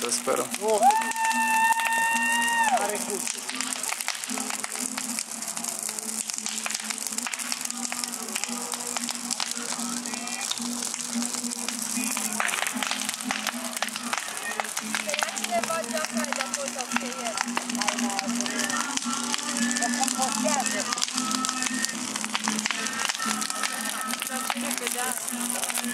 Să sperăm. Oh. Yeah.